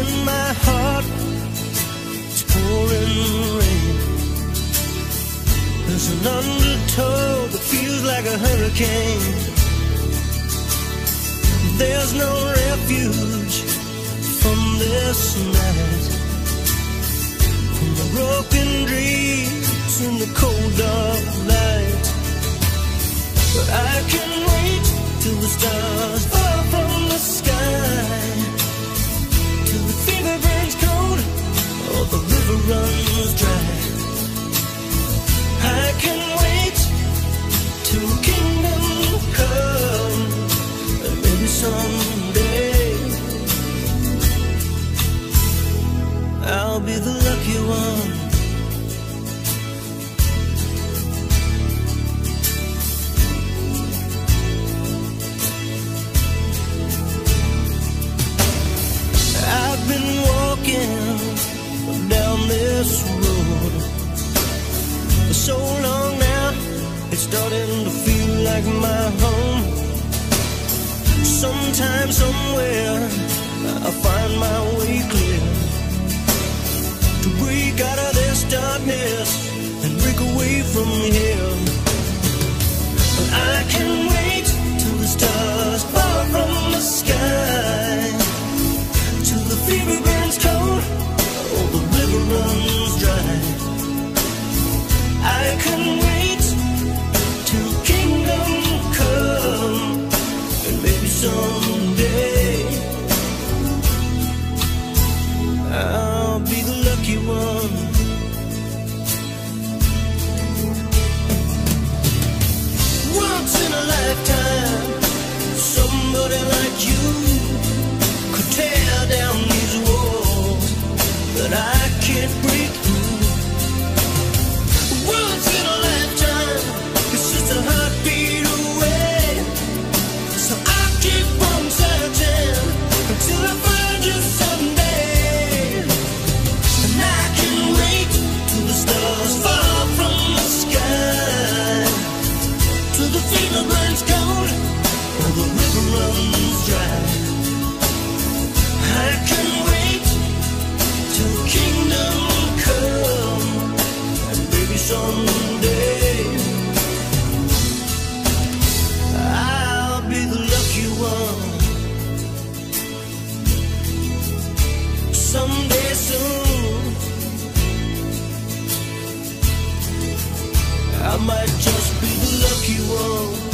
in my heart. It's pouring rain. There's an undertow that feels like a hurricane. There's no refuge from this night. From the broken dreams in the cold dark night. But I can wait till the stars fall. Be the lucky one. I've been walking down this road for so long now, it's starting to feel like my home. Sometime, somewhere, I find my break out of this darkness and break away from here. I can wait till kingdom come, and someday I'll be the lucky one. Someday soon, I might just be the lucky one.